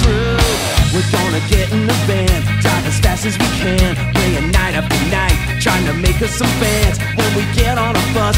true. We're gonna get in the van, drive as fast as we can, playing night after night, trying to make us some fans. When we get on a bus,